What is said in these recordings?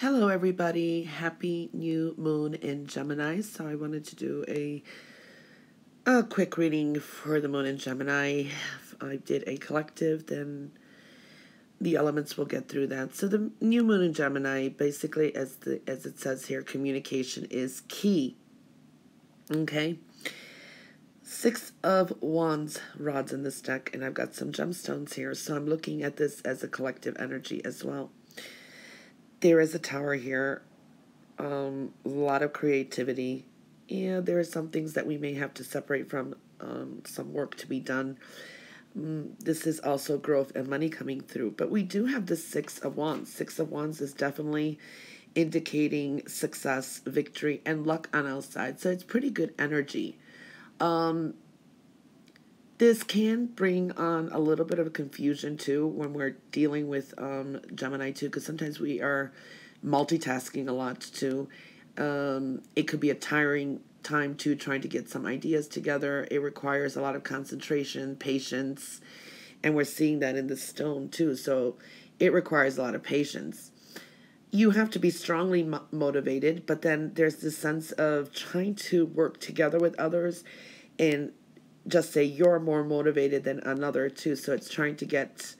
Hello, everybody. Happy new moon in Gemini. So, I wanted to do a, a quick reading for the moon in Gemini. I did a collective, then the elements will get through that. So, the new moon in Gemini, basically, as the as it says here, communication is key. Okay. Six of Wands rods in this deck, and I've got some gemstones here. So, I'm looking at this as a collective energy as well there is a tower here. Um, a lot of creativity. Yeah, there are some things that we may have to separate from, um, some work to be done. Mm, this is also growth and money coming through. But we do have the Six of Wands. Six of Wands is definitely indicating success, victory, and luck on our side. So it's pretty good energy. Um, this can bring on a little bit of confusion too when we're dealing with um, Gemini too, because sometimes we are multitasking a lot too. Um, it could be a tiring time too, trying to get some ideas together. It requires a lot of concentration, patience, and we're seeing that in the stone too. So it requires a lot of patience. You have to be strongly mo- motivated, but then there's this sense of trying to work together with others and just say you're more motivated than another too. So it's trying to get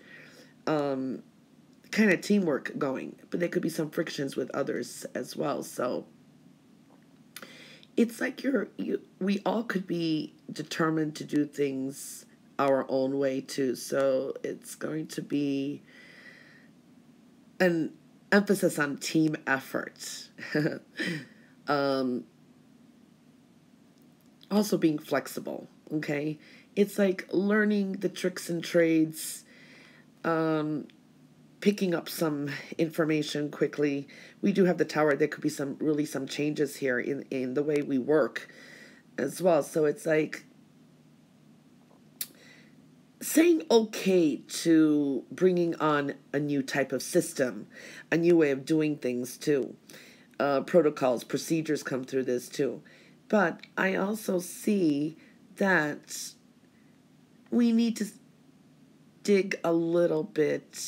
um, kind of teamwork going, but there could be some frictions with others as well. So it's like you're you. We all could be determined to do things our own way too. So it's going to be an emphasis on team effort. um, also being flexible okay? It's like learning the tricks and trades um picking up some information quickly. We do have the tower. There could be some really some changes here in in the way we work as well. So it's like saying okay to bringing on a new type of system a new way of doing things too. Uh, protocols procedures come through this too. But i also see that we need to dig a little bit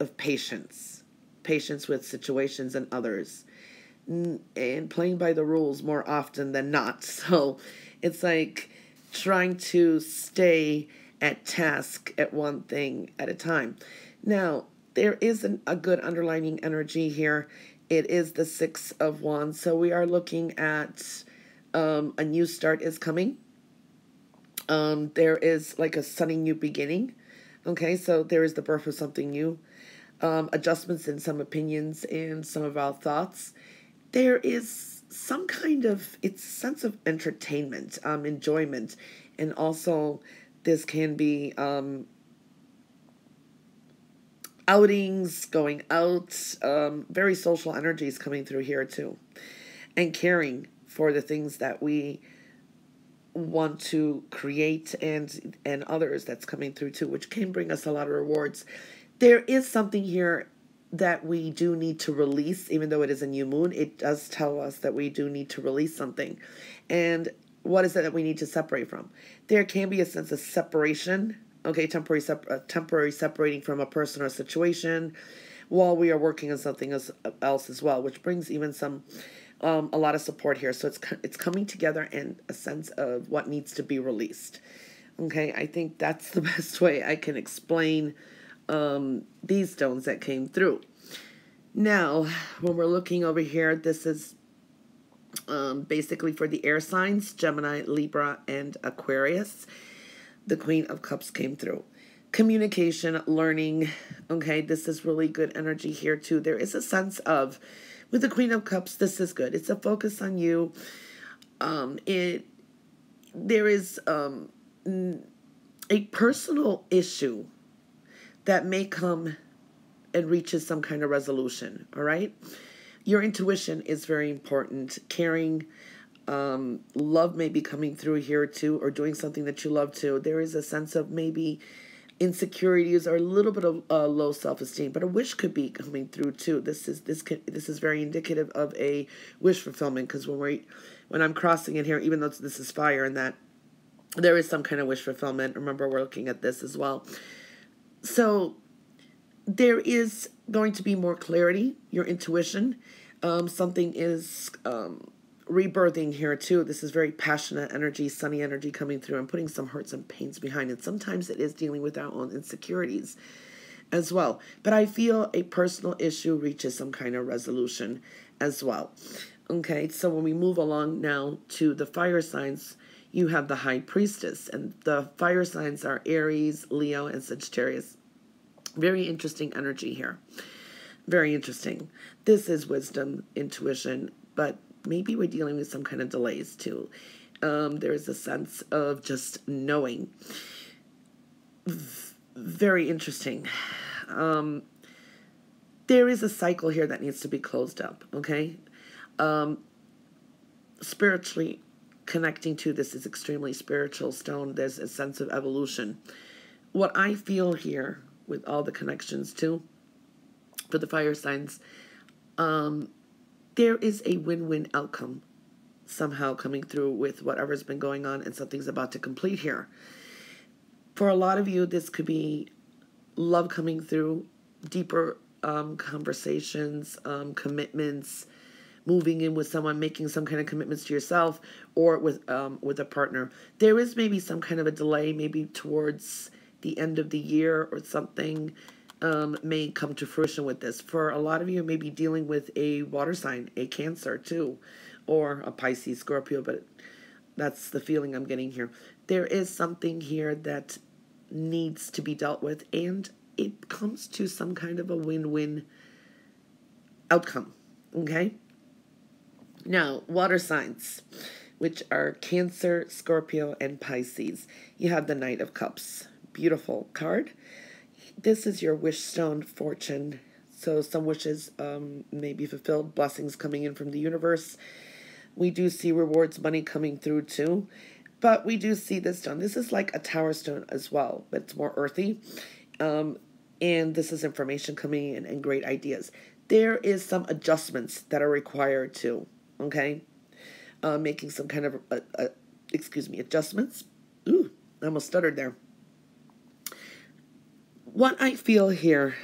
of patience, patience with situations and others, and playing by the rules more often than not. So it's like trying to stay at task at one thing at a time. Now, there is an, a good underlining energy here. It is the Six of Wands. So we are looking at um, a new start is coming. Um, there is like a sunny new beginning. Okay, so there is the birth of something new. Um, adjustments in some opinions and some of our thoughts. There is some kind of it's sense of entertainment, um, enjoyment, and also this can be um, outings, going out, um, very social energies coming through here too, and caring for the things that we want to create and and others that's coming through too which can bring us a lot of rewards. There is something here that we do need to release even though it is a new moon it does tell us that we do need to release something. And what is it that we need to separate from? There can be a sense of separation okay temporary sep- uh, temporary separating from a person or situation while we are working on something else, else as well which brings even some um, a lot of support here. So it's it's coming together and a sense of what needs to be released. Okay, I think that's the best way I can explain um, these stones that came through. Now, when we're looking over here, this is um, basically for the air signs Gemini, Libra, and Aquarius. The Queen of Cups came through. Communication, learning. Okay, this is really good energy here, too. There is a sense of with the Queen of Cups, this is good. It's a focus on you. Um, it there is um, a personal issue that may come and reaches some kind of resolution. All right, your intuition is very important. Caring, um, love may be coming through here too, or doing something that you love too. There is a sense of maybe insecurities or a little bit of uh, low self-esteem but a wish could be coming through too this is this could this is very indicative of a wish fulfillment because when we when i'm crossing in here even though this is fire and that there is some kind of wish fulfillment remember we're looking at this as well so there is going to be more clarity, your intuition. Um, something is um, rebirthing here too. This is very passionate energy, sunny energy coming through and putting some hurts and pains behind it. Sometimes it is dealing with our own insecurities as well. But I feel a personal issue reaches some kind of resolution as well. Okay, so when we move along now to the fire signs, you have the high priestess, and the fire signs are Aries, Leo, and Sagittarius. Very interesting energy here. Very interesting. This is wisdom, intuition, but maybe we're dealing with some kind of delays too. Um, there is a sense of just knowing. Very interesting. Um, there is a cycle here that needs to be closed up, okay? Um, spiritually connecting to this is extremely spiritual stone. There's a sense of evolution. What I feel here with all the connections too for the fire signs, um, there is a win-win outcome somehow coming through with whatever's been going on and something's about to complete here. For a lot of you, this could be love coming through, deeper um, conversations, um, commitments, moving in with someone, making some kind of commitments to yourself or with um, with a partner. There is maybe some kind of a delay, maybe towards the end of the year or something um, may come to fruition with this. For a lot of you, may be dealing with a water sign, a Cancer too, or a Pisces, Scorpio, but that's the feeling I'm getting here. There is something here that needs to be dealt with, and it comes to some kind of a win win outcome. Okay? Now, water signs, which are Cancer, Scorpio, and Pisces. You have the Knight of Cups. Beautiful card this is your wish stone fortune. So some wishes um, may be fulfilled, blessings coming in from the universe. We do see rewards, money coming through too. But we do see this stone. This is like a tower stone as well, but it's more earthy. Um, and this is information coming in and great ideas. There is some adjustments that are required too, okay? Uh, making some kind of, uh, uh, excuse me, adjustments. Ooh, I almost stuttered there what I feel here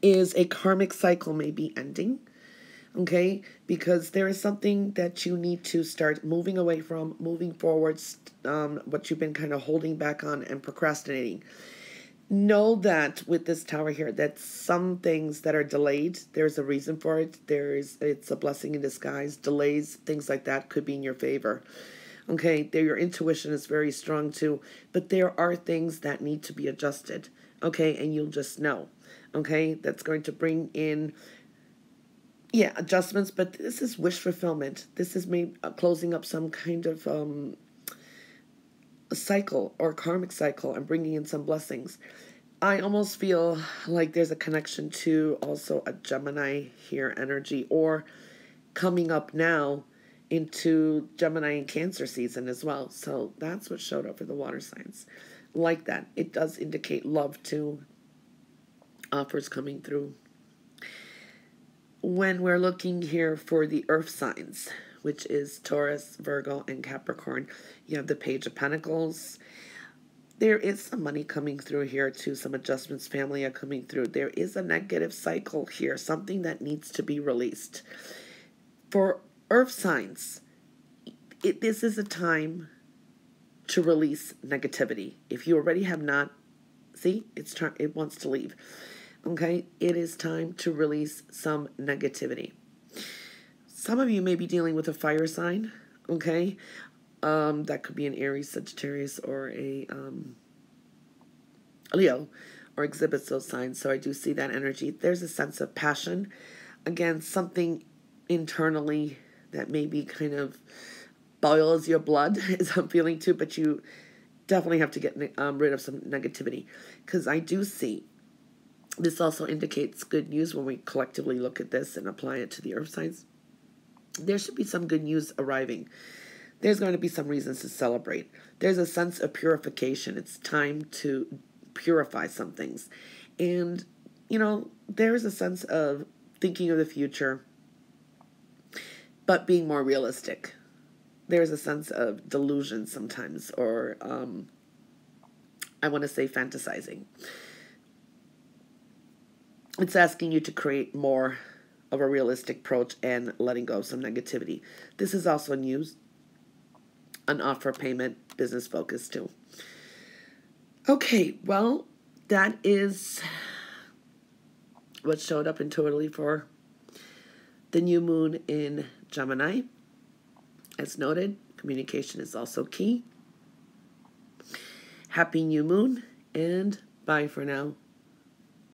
is a karmic cycle may be ending. Okay, because there is something that you need to start moving away from, moving forwards, um, what you've been kind of holding back on and procrastinating. Know that with this tower here, that some things that are delayed, there's a reason for it. There's it's a blessing in disguise. Delays, things like that, could be in your favor. Okay, there your intuition is very strong too, but there are things that need to be adjusted okay and you'll just know okay? That's going to bring in yeah adjustments but this is wish fulfillment. This is maybe uh, closing up some kind of um cycle or karmic cycle and bringing in some blessings. I almost feel like there's a connection to also a gemini here energy or coming up now into gemini and cancer season as well. So that's what showed up for the water signs like that. It does indicate love too. Uh, Offers coming through. When we're looking here for the earth signs, which is Taurus, Virgo, and Capricorn, you have the Page of Pentacles. There is some money coming through here too. Some adjustments, family are coming through. There is a negative cycle here, something that needs to be released. For earth signs, it, this is a time to release negativity. If you already have not, see, it's time it wants to leave. Okay? It is time to release some negativity. Some of you may be dealing with a fire sign, okay? Um, that could be an Aries, Sagittarius, or a um, Leo, or exhibits those signs. So I do see that energy. There's a sense of passion. Again, something internally that may be kind of boils your blood is I'm feeling too, but you definitely have to get um, rid of some negativity because I do see this also indicates good news when we collectively look at this and apply it to the earth signs. There should be some good news arriving. There's going to be some reasons to celebrate. There's a sense of purification. It's time to purify some things. And, you know, there's a sense of thinking of the future, but being more realistic there's a sense of delusion sometimes, or um, I want to say fantasizing. it's asking you to create more of a realistic approach and letting go of some negativity. This is also news, an offer payment, business focus too. Okay, well, that is what showed up intuitively for the new moon in Gemini. As noted, communication is also key. Happy new moon and bye for now.